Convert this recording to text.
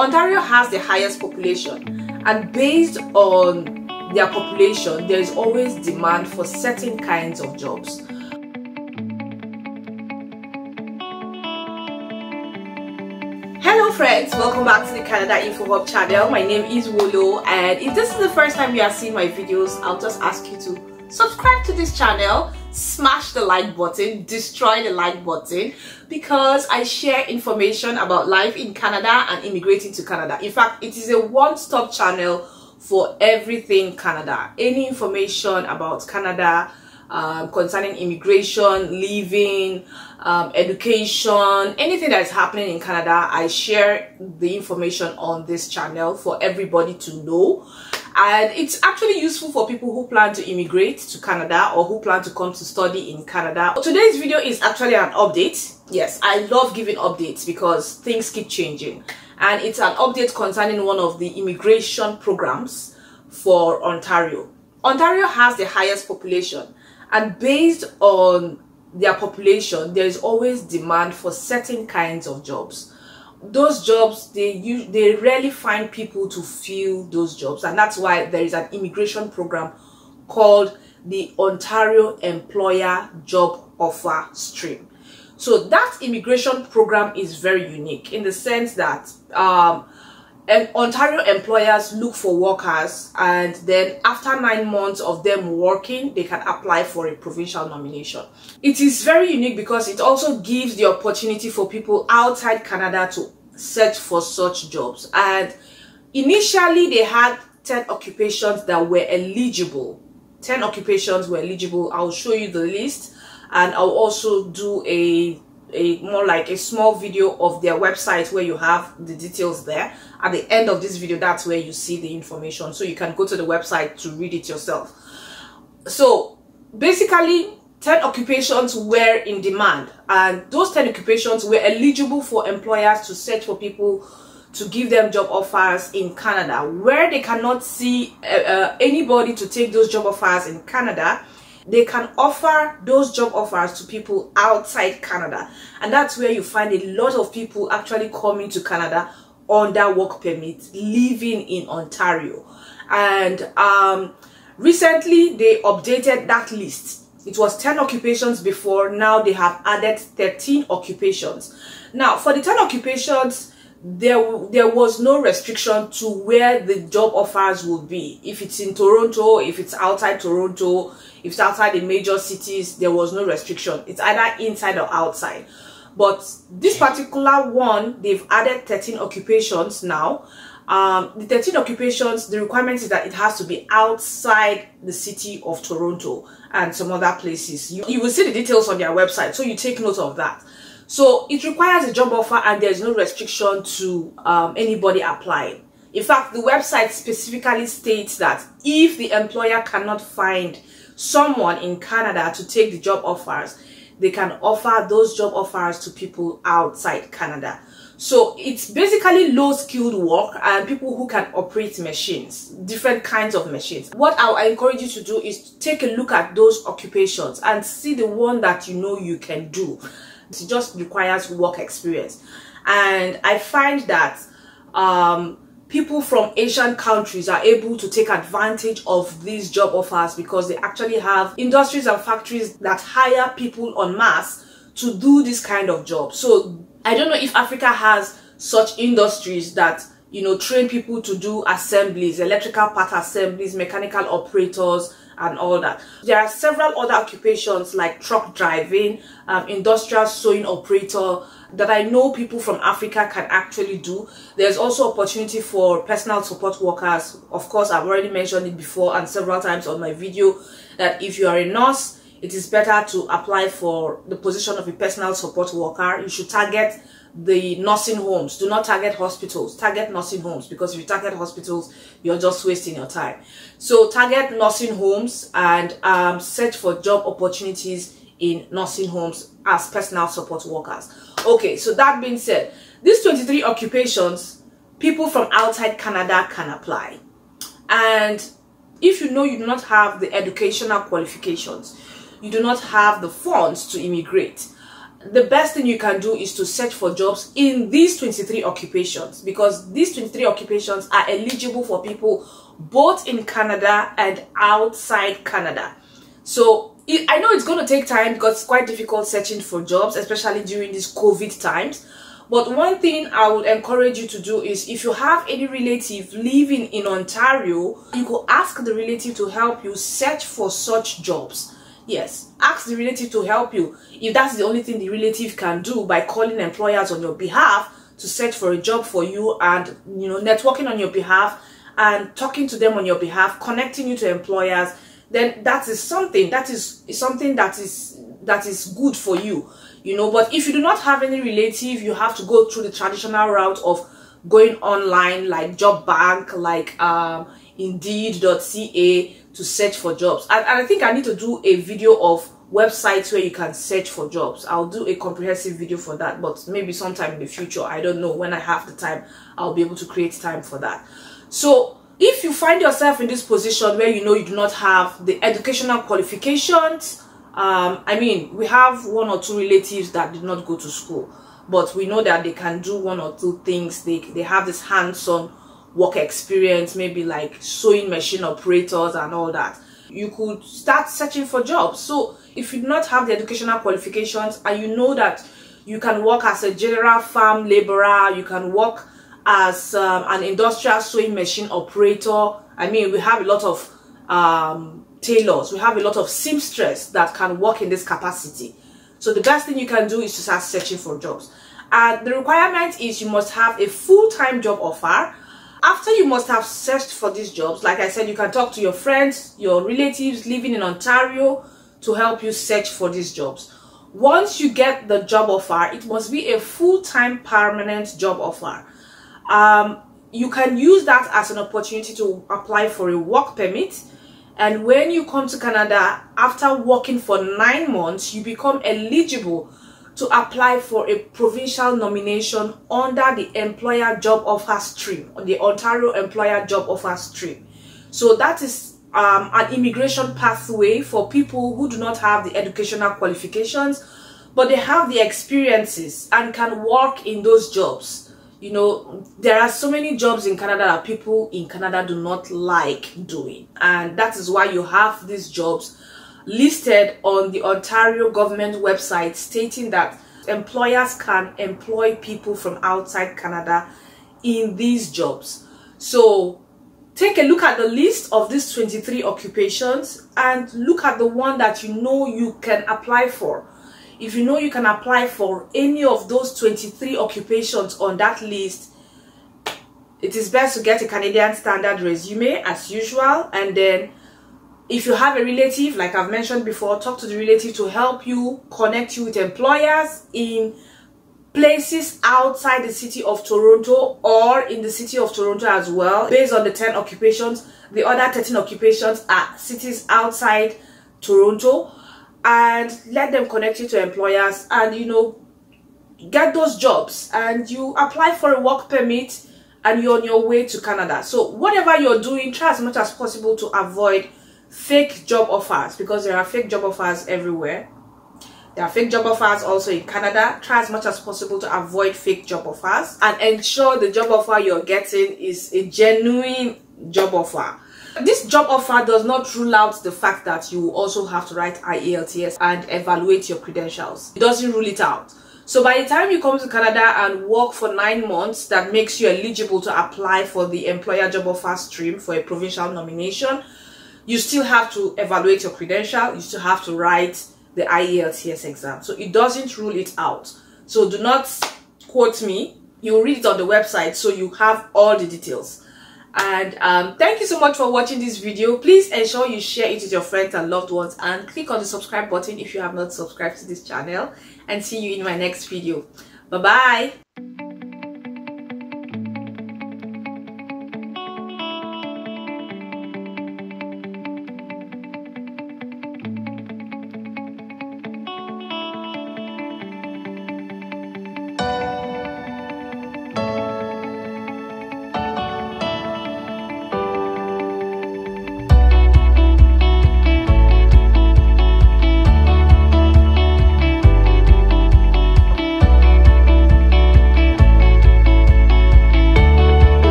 Ontario has the highest population, and based on their population, there is always demand for certain kinds of jobs. Hello friends, welcome back to the Canada Info Hub channel. My name is Wolo and if this is the first time you are seeing my videos, I'll just ask you to subscribe to this channel smash the like button destroy the like button because i share information about life in canada and immigrating to canada. In fact it is a one-stop channel for everything canada. Any information about canada um, concerning immigration living um, education anything that is happening in canada i share the information on this channel for everybody to know and it's actually useful for people who plan to immigrate to Canada or who plan to come to study in Canada. Today's video is actually an update. Yes, I love giving updates because things keep changing and it's an update concerning one of the immigration programs for Ontario. Ontario has the highest population and based on their population, there is always demand for certain kinds of jobs those jobs they use they rarely find people to fill those jobs. And that's why there is an immigration program called the ontario employer job offer stream. So that immigration program is very unique in the sense that um, Ontario employers look for workers and then after nine months of them working, they can apply for a provincial nomination. It is very unique because it also gives the opportunity for people outside Canada to search for such jobs. And initially they had 10 occupations that were eligible. 10 occupations were eligible. I'll show you the list and I'll also do a a more like a small video of their website where you have the details there. At the end of this video that's where you see the information. So you can go to the website to read it yourself. So basically 10 occupations were in demand. And those 10 occupations were eligible for employers to search for people to give them job offers in Canada. Where they cannot see uh, uh, anybody to take those job offers in Canada they can offer those job offers to people outside Canada. And that's where you find a lot of people actually coming to Canada under work permit, living in Ontario. And um, recently they updated that list. It was 10 occupations before, now they have added 13 occupations. Now, for the 10 occupations, there there was no restriction to where the job offers would be if it's in toronto if it's outside toronto if it's outside the major cities there was no restriction. It's either inside or outside. But this particular one they've added 13 occupations now. Um, the 13 occupations the requirement is that it has to be outside the city of toronto and some other places. You, you will see the details on their website so you take note of that. So it requires a job offer and there's no restriction to um, anybody applying. In fact, the website specifically states that if the employer cannot find someone in Canada to take the job offers, they can offer those job offers to people outside Canada. So it's basically low skilled work and people who can operate machines, different kinds of machines. What I encourage you to do is to take a look at those occupations and see the one that you know you can do it just requires work experience and i find that um, people from asian countries are able to take advantage of these job offers because they actually have industries and factories that hire people en masse to do this kind of job. So i don't know if africa has such industries that you know train people to do assemblies electrical part assemblies mechanical operators and all that. There are several other occupations like truck driving, um, industrial sewing operator that I know people from Africa can actually do. There's also opportunity for personal support workers. Of course, I've already mentioned it before and several times on my video that if you are a nurse, it is better to apply for the position of a personal support worker. You should target the nursing homes. Do not target hospitals. Target nursing homes because if you target hospitals, you're just wasting your time. So target nursing homes and um, search for job opportunities in nursing homes as personal support workers. Okay, so that being said, these 23 occupations, people from outside Canada can apply. And if you know you do not have the educational qualifications, you do not have the funds to immigrate, the best thing you can do is to search for jobs in these 23 occupations because these 23 occupations are eligible for people both in Canada and outside Canada. So I know it's going to take time because it's quite difficult searching for jobs, especially during these COVID times. But one thing I would encourage you to do is if you have any relative living in Ontario, you could ask the relative to help you search for such jobs. Yes, ask the relative to help you. If that's the only thing the relative can do by calling employers on your behalf to search for a job for you and you know networking on your behalf and talking to them on your behalf, connecting you to employers, then that is something that is, something that is that is good for you you know but if you do not have any relative you have to go through the traditional route of going online like job bank like um indeed.ca to search for jobs. And, and i think i need to do a video of websites where you can search for jobs. I'll do a comprehensive video for that but maybe sometime in the future i don't know when i have the time i'll be able to create time for that. So if you find yourself in this position where you know you do not have the educational qualifications um, i mean we have one or two relatives that did not go to school but we know that they can do one or two things. They, they have this hands-on work experience maybe like sewing machine operators and all that you could start searching for jobs. So if you do not have the educational qualifications and you know that you can work as a general farm laborer you can work as um, an industrial sewing machine operator i mean we have a lot of um, tailors we have a lot of seamstress that can work in this capacity. So the best thing you can do is to start searching for jobs. And the requirement is you must have a full-time job offer after you must have searched for these jobs like i said you can talk to your friends your relatives living in ontario to help you search for these jobs. Once you get the job offer it must be a full-time permanent job offer. Um, you can use that as an opportunity to apply for a work permit. And when you come to Canada, after working for nine months, you become eligible to apply for a provincial nomination under the employer job offer stream, on the Ontario employer job offer stream. So that is um, an immigration pathway for people who do not have the educational qualifications, but they have the experiences and can work in those jobs you know there are so many jobs in canada that people in canada do not like doing and that is why you have these jobs listed on the ontario government website stating that employers can employ people from outside canada in these jobs. So take a look at the list of these 23 occupations and look at the one that you know you can apply for. If you know you can apply for any of those 23 occupations on that list it is best to get a Canadian standard resume as usual and then if you have a relative like I've mentioned before talk to the relative to help you connect you with employers in places outside the city of Toronto or in the city of Toronto as well. Based on the 10 occupations the other 13 occupations are cities outside Toronto. And let them connect you to employers and you know get those jobs. And you apply for a work permit and you're on your way to Canada. So whatever you're doing, try as much as possible to avoid fake job offers because there are fake job offers everywhere. There are fake job offers also in Canada. Try as much as possible to avoid fake job offers and ensure the job offer you're getting is a genuine job offer. This job offer does not rule out the fact that you also have to write IELTS and evaluate your credentials. It doesn't rule it out. So by the time you come to Canada and work for nine months, that makes you eligible to apply for the employer job offer stream for a provincial nomination. You still have to evaluate your credential. You still have to write the IELTS exam. So it doesn't rule it out. So do not quote me. You'll read it on the website so you have all the details and um, thank you so much for watching this video please ensure you share it with your friends and loved ones and click on the subscribe button if you have not subscribed to this channel and see you in my next video bye bye